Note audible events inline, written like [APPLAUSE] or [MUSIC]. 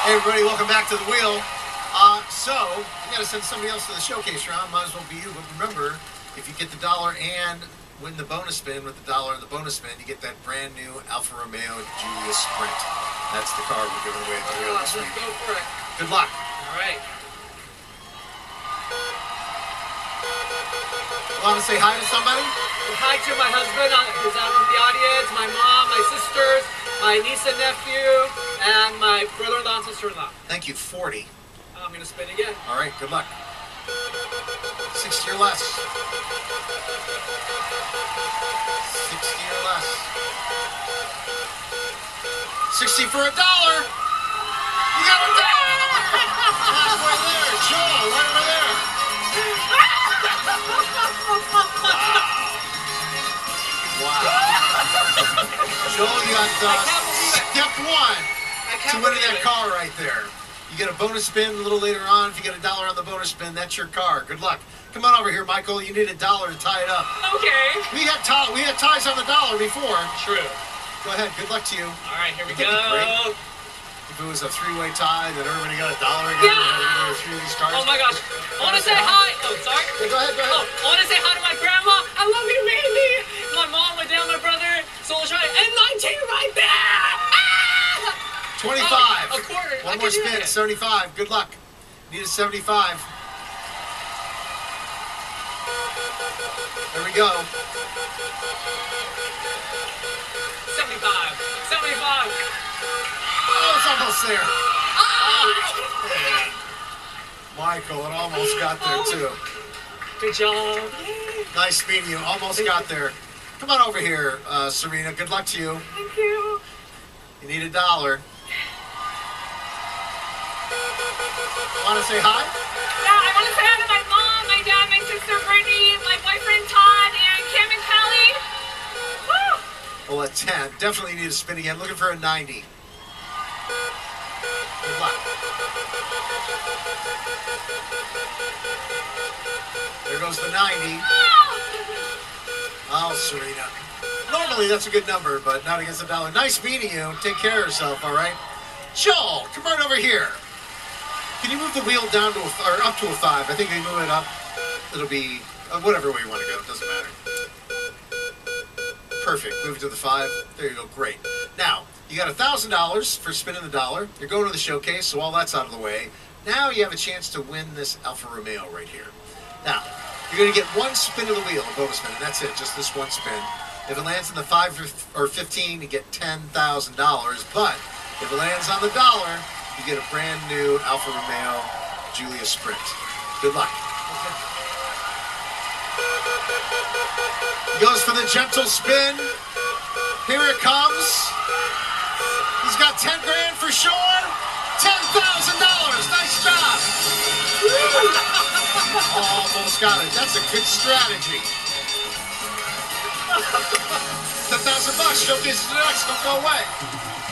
Hey everybody, welcome back to the wheel. Uh, so, you gotta send somebody else to the showcase round, might as well be you. But remember, if you get the dollar and win the bonus spin with the dollar and the bonus spin, you get that brand new Alfa Romeo Giulia Sprint. That's the car we're giving away at the wheel Let's this week. go for it. Good luck. All right. Want to say hi to somebody? Hi to my husband uh, who's out in the audience, my mom, my sisters, my niece and nephew, and my brother-in-law and sister-in-law. Thank you, 40. I'm gonna spin again. All right, good luck. 60 or less. 60 or less. 60 for a dollar. You got a dollar. Halfway there. Joel, right over there. Wow. wow. Joel, you got uh, I can't believe it. step one To winning that car right there. You get a bonus spin a little later on. If you get a dollar on the bonus spin, that's your car. Good luck. Come on over here, Michael. You need a dollar to tie it up. Okay. We had tie, we had ties on the dollar before. True. Go ahead. Good luck to you. All right, here we That'd go. If it was a three-way tie, then everybody got a dollar again. Yeah. We had to go through these cars. Oh my gosh. I want to say hi. Oh, sorry. 25. Oh, a quarter. One I more spin. 75. Good luck. Need a 75. There we go. 75. 75. Oh, it's almost there. Oh. Michael, it almost got there, oh! too. Good job. Nice meeting you. Almost Thank got there. Come on over here, uh, Serena. Good luck to you. Thank you. You need a dollar. Want to say hi? Yeah, I want to say hi to my mom, my dad, my sister Brittany, my boyfriend Todd, and Kim and Kelly. Woo! Well, a 10. Definitely need a spin again. Looking for a 90. Good luck. There goes the 90. Oh, Serena. Normally that's a good number, but not against a dollar. Nice meeting you. Take care of yourself, all right? Joel, come right over here. Can you move the wheel down to a, or up to a five? I think you move it up, it'll be uh, whatever way you want to go. It doesn't matter. Perfect. Move it to the five. There you go. Great. Now, you got a thousand dollars for spinning the dollar. You're going to the showcase, so all that's out of the way. Now you have a chance to win this Alfa Romeo right here. Now, you're going to get one spin of the wheel, a bonus spin, and that's it. Just this one spin. If it lands in the five or or fifteen, you get ten thousand dollars. But if it lands on the dollar, you get a brand new Alfa Romeo Giulia Sprint. Good luck. He goes for the gentle spin. Here it comes. He's got 10 grand for sure. $10,000. Nice job. [LAUGHS] Almost got it. That's a good strategy. 10,000 bucks. Showcase to the next. Don't go away. Yeah, thank you.